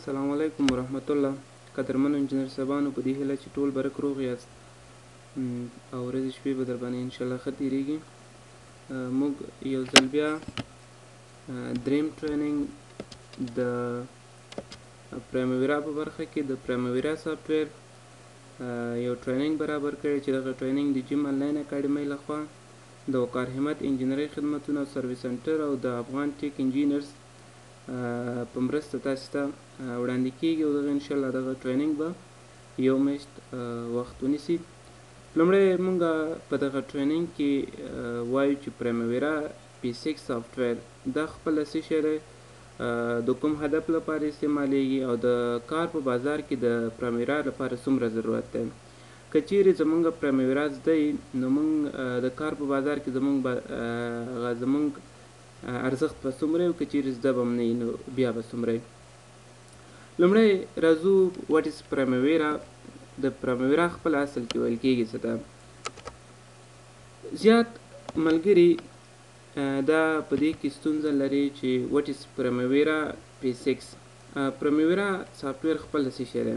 السلام علیکم ورحمت الله قدرمن انجنیر صاحبانو په دې هیله چې ټول برک روغ یاست او ورځې شپې به در باندې انشاءالله ښه تېرېږي موږ یو ځل بیا دریم ټریننګ د پرایمویرا په برخه کې د پرایمویرا سافټویر یو ټریننګ برابر کړی چې دغه ټریننګ د جیم انلاین اکاډمۍ لخوا د وقار همت انجینرۍ خدمتونه او سروس سنټر او د افغان ټیک انجینرز په مرسته تاسو ته وړاندې کیږي او دغه ان شاء الله دغه ټریننګ به یو میاشت وخت ونیسي لومړی مونږه په دغه ټریننګ کې وایو چې پریمویرا پی 6 سافټویر دا خپل څه شی دی د کوم هدف لپاره استعمالیږي او د کار په بازار کې د پریمویرا لپاره څومره ضرورت دی که چیری زمونږ پرمویراث دی نو مونږ د کار په بازار کی زمونږ به غه زمونږ ارزښت به څومره وی او که چیری زده به هم نه یی نو بیا به څومره وی لومړی راځو واټ از پرمویرا د پرمویرا خپل اصل کی ویل کیږی څه ده زیات ملګری دا په دې کې ستونزه لري چې وټ از پرمویرا پی 6 پرمویرا سافټویر خپل څه شی دی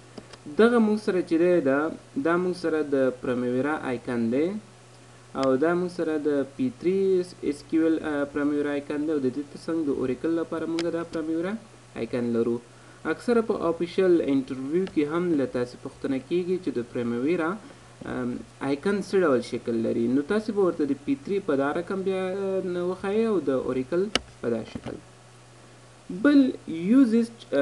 دغه موږ سره چې دی دا دا موږ سره د پرمیورا آیکن دی او دا موږ سره د پی تری اس کیو ال پرمیورا آیکن دی او د دې ترڅنګ د اوریکل لپاره موږ دا پرمیورا آیکن لرو اکثره په آفیشل انټرویو کې هم له تاسو پوښتنه کیږي چې د پرمیورا آیکن څه ډول شکل لري نو تاسو به ورته د پی تری په دا رقم بیا وښایي او د اوریکل په دا شکل بل یوزیسټ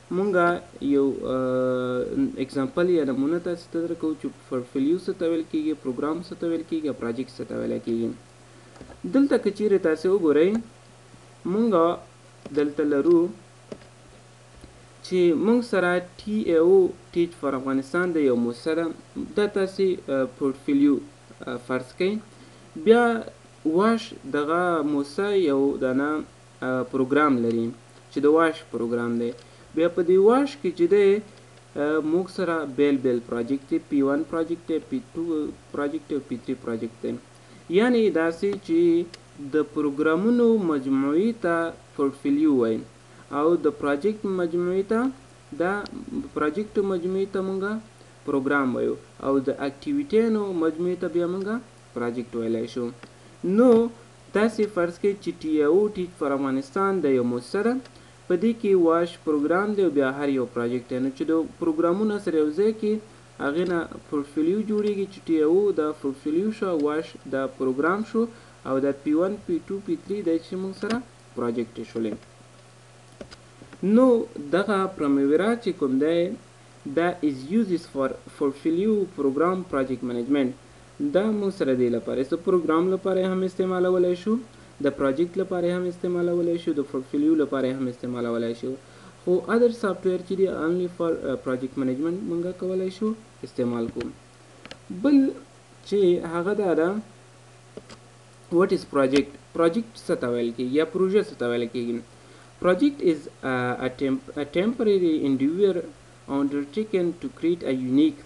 مونږ یو اګزامپل یا نمونه تاسو ته درکو چې پورټفولیو څه ته ویل کیږي پروګرام څه ته ویل کیږي پروجیکټ څه ته ویل کیږي دلته که چیرې تاسو وګورئ مونږ دلته لرو چې مونږ سره ټي او ټیچ فار افغانستان د یو موسسه ده دا تاسو پورټفولیو فرض کړئ بیا واش دغه موسسه یو دانه پروګرام لري چې د واش پروګرام دی بیا په دې واش کې چې دی موږ سره بیل بیل پروجیکټ دی پی ون پروجیکټ دی پی ټو پروجیکټ دی پی تری پروجیکټ دی یعنی داسې چې د پروګرامونو مجموعي ته پورټفولیو وای او د پروجیکټ مجموعي ته دا پروجیکټ مجموعي ته موږ پروګرام وایو او د اکټیویټیانو مجموعي ته بیا موږ پروجیکټ ویلای شو نو تاسې فرض کړئ چې ټي او ټیک فار افغانستان دا یو موسسه ده، په دې کې واش پروګرام دی او بیا هر یو پراجیکټ دی، نو چې د پروګرامونه سره یو ځای کړې هغې نه فورټفولیو جوړیږي چې ټي او دا فورټفولیو شو او واش دا پروګرام شو او دا پي ون، پي ټو، پي تري دی چې موږ سره پراجیکټ شولې. نو دغه پرمویرا چې کوم دی دا از یوزز فار فورټفولیو پروګرام پراجیکټ منیجمنټ دا مو سره دې لپاره څه پروګرام لپاره هم استعمالولای شو د پراجیکټ لپاره هم استعمالولای شو د فورټفلیو لپاره هم استعمالولای شو خو ادر سافټ ویر چې دی انلی فار پراجیکټ منیجمنت مونږه کولای شو استعمال کو بل چې هغه دا ده وټ از پراجیکټ پراجیکټ څه ته ویل کیږي یا پروژه څه ته ویل کیږي پراجیکټ از ا ټیمپرری انډیویر انډرټیکن ټو کریټ ا یونیک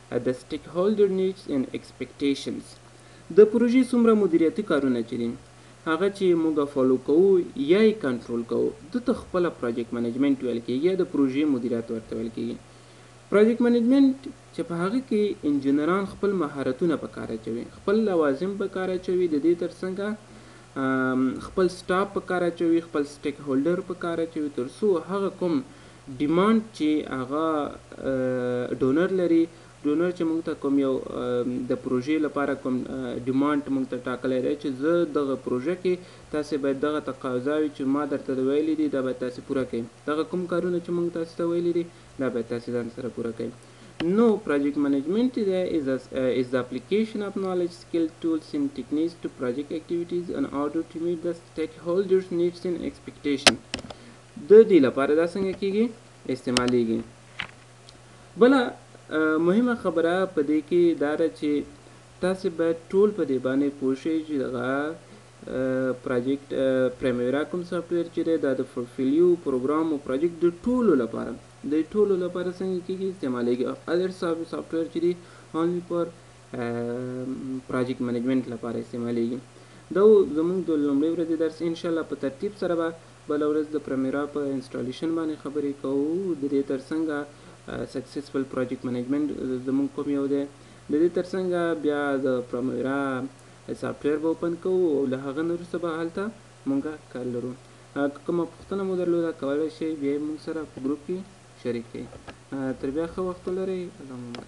The Stakeholder Needs and Expectations د پروژې څومره مدیریتي کارونه چې دي هغه چې موږ فالو کوو یا یې کنټرول کوو ده ته خپله پراجیکټ منجمنټ ویل کېږي یا د پروژې مدیریت ورته ویل کېږي. پراجیکټ منجمنټ چې په هغه کې انجینران خپل مهارتونه په کار اچوي، خپل لوازم په کار اچوي، د دې تر څنګه خپل سټاف په کار اچوي، خپل سټیکهولډر په کار اچوي تر څو هغه کوم ډیمانډ چی هغه ډونر لری ډونر چی موږ ته کوم یو د پروژی لپاره کوم ډیمانډ موږ ته ټاکلی دی چی زه دغه پروژه کی تاسی باید دغه تقاضاوی چی ما درته ویلی دی دا باید تاسی پوره کړی دغه کوم کارونه چی موږ تاسی ته ویلی دی دا باید تاسی ځان سره پوره کړی نو پراجیکټ منیجمنټ دی از از د اپلیکیشن اف نالیج سکیل ټولز ان ټیکنیز ټو پراجیکټ اکټیویټیز ان ارډر ټو میټ د سټیک هولډرز نیډز ان ایکسپیکټیشن د دي لپاره دا څنګه کیږي استعمالیږي بله مهمه خبره په دې کې دا ده چې تاسو باید ټول په دې باندې پوه شئ چې دغه پروجیکټ پریمیرا کوم سافټویر چې دی دا د فلیو پروګرام او پروجیکټ د ټولو لپاره د ټولو لپاره څنګه کېږي استعمالېږي او ادر سافټویر چې دی اونلی پر پروجیکټ منیجمنټ لپاره استعمالېږي دا زموږ د لومړۍ ورځې درس انشاءالله په ترتیب سره به بله ورځ د پرمیرا په انسټالیشن باندې خبرې کوو د دې ترڅنګه سکسیسفل پروجیکټ منیجمنټ زموږ کوم یو دی د دې ترڅنګه بیا د پرمیرا سافټویر به اوپن کوو او له هغه نه وروسته به هلته موږ کار لرو که کومه پوښتنه مو درلوده کولای شئ بیا یې موږ سره په ګروپ کې شریک کړئ تر بیا ښه وخت ولرئ الله مو مل